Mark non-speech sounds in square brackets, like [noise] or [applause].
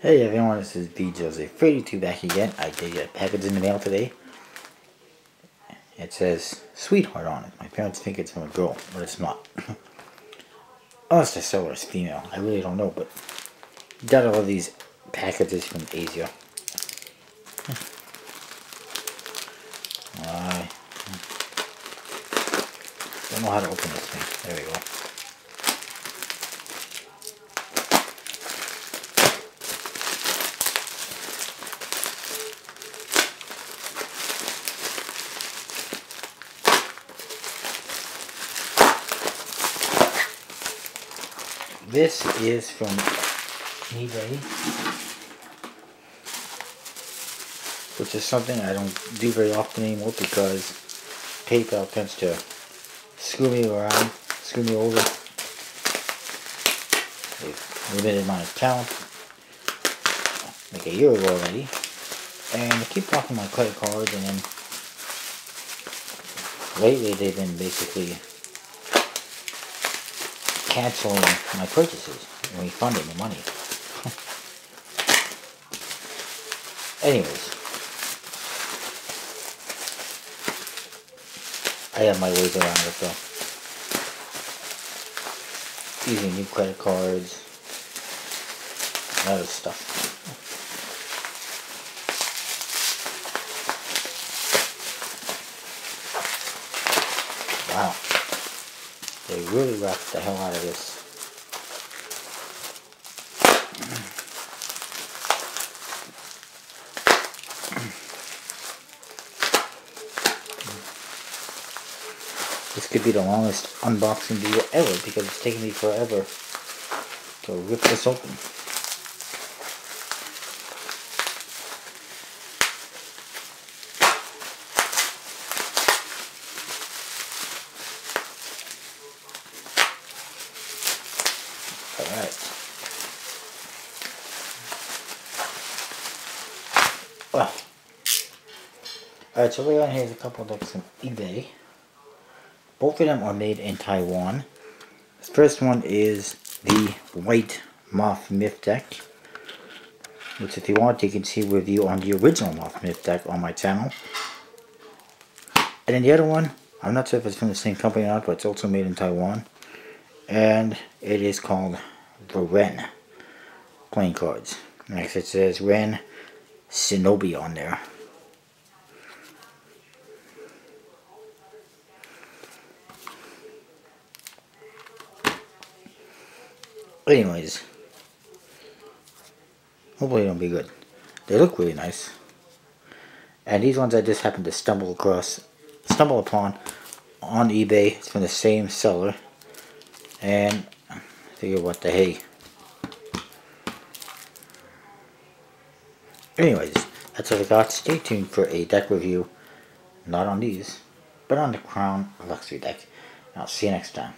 Hey everyone, this is VJose32 back again. I did get a package in the mail today. It says sweetheart on it. My parents think it's from a girl, but it's not. [laughs] Unless the seller is female. I really don't know, but got all of these packages from Asia. [laughs] I hmm. don't know how to open this thing. There we go. This is from eBay, which is something I don't do very often anymore because PayPal tends to screw me around, screw me over. They've limited my account like a year ago already, and I keep blocking my credit cards, and then lately they've been basically canceling my purchases and refunding the money. [laughs] Anyways, I have my ways around it though. Using new credit cards, other stuff. Wow. They really wrapped the hell out of this. This could be the longest unboxing video ever because it's taken me forever to rip this open. Alright. Well. Alright, so we got here is a couple of books from eBay. Both of them are made in Taiwan. The first one is the White Moth Myth deck. Which if you want you can see review on the original Moth Myth deck on my channel. And then the other one, I'm not sure if it's from the same company or not, but it's also made in Taiwan and it is called the Ren playing cards. Next it says Ren Shinobi on there. Anyways, hopefully it'll be good. They look really nice. And these ones I just happened to stumble across, stumble upon on eBay. It's from the same seller. And I figure what the hey. Anyways, that's what I got. Stay tuned for a deck review. Not on these, but on the Crown Luxury deck. I'll see you next time.